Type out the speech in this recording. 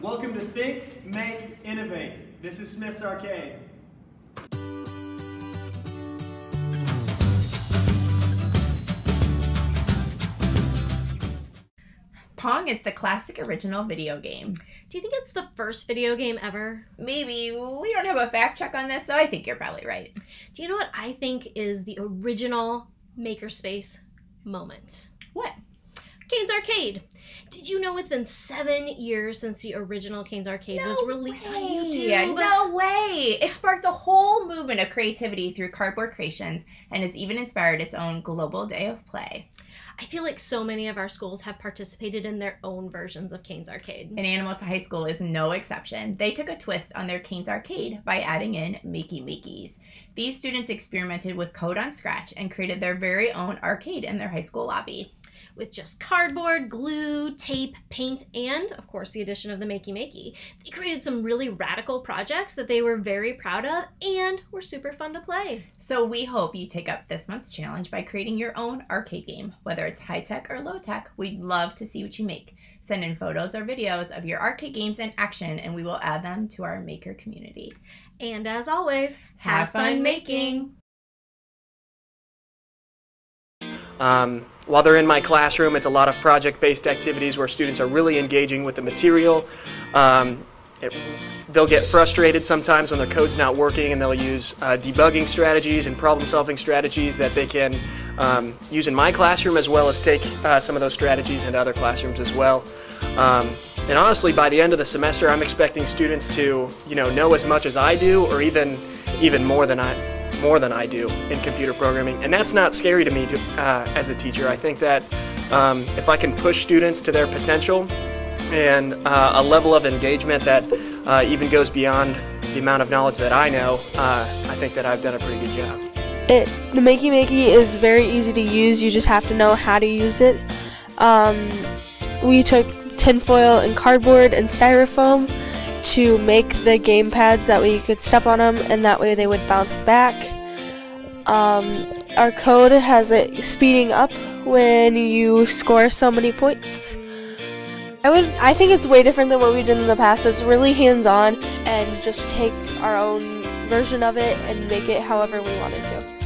Welcome to Think, Make, Innovate. This is Smith's Arcade. Pong is the classic original video game. Do you think it's the first video game ever? Maybe we don't have a fact check on this, so I think you're probably right. Do you know what I think is the original makerspace moment? What? Caine's Arcade. Did you know it's been seven years since the original Caine's Arcade was released on YouTube? No way! It sparked a whole movement of creativity through cardboard creations and has even inspired its own global day of play. I feel like so many of our schools have participated in their own versions of Caine's Arcade. And Anamosa High School is no exception. They took a twist on their Caine's Arcade by adding in Makey Makeys. These students experimented with code on Scratch and created their very own arcade in their high school lobby. With just cardboard, glue, tape, paint, and of course the addition of the Makey Makey, they created some really radical projects that they were very proud of and were super fun to play. So we hope you take up this month's challenge by creating your own arcade game. Whether it's high tech or low tech, we'd love to see what you make. Send in photos or videos of your arcade games in action and we will add them to our maker community. And as always, Have fun making! Um, while they're in my classroom, it's a lot of project-based activities where students are really engaging with the material. Um, it, they'll get frustrated sometimes when their code's not working and they'll use uh, debugging strategies and problem-solving strategies that they can um, use in my classroom as well as take uh, some of those strategies into other classrooms as well. Um, and honestly, by the end of the semester, I'm expecting students to, you know, know as much as I do or even, even more than I, more than I do in computer programming, and that's not scary to me to, uh, as a teacher. I think that um, if I can push students to their potential and uh, a level of engagement that uh, even goes beyond the amount of knowledge that I know, uh, I think that I've done a pretty good job. It, the Makey Makey is very easy to use. You just have to know how to use it. Um, we took tinfoil and cardboard and styrofoam to make the game pads that way you could step on them and that way they would bounce back. Um, our code has it speeding up when you score so many points. I would I think it's way different than what we did in the past. It's really hands-on and just take our own version of it and make it however we wanted to.